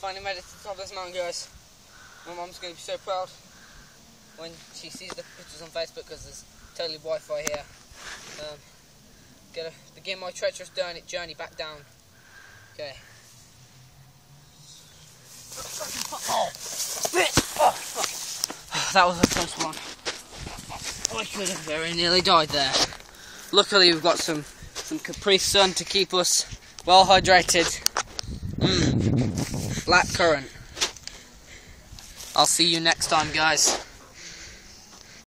Finally made it to the top of this mountain, guys. My mom's going to be so proud when she sees the pictures on Facebook because there's totally Wi-Fi here. Um, gonna begin my treacherous journey, journey back down. Okay. That was the first one. I could have very nearly died there. Luckily, we've got some some Capri Sun to keep us well hydrated. Mm. Black currant. I'll see you next time, guys.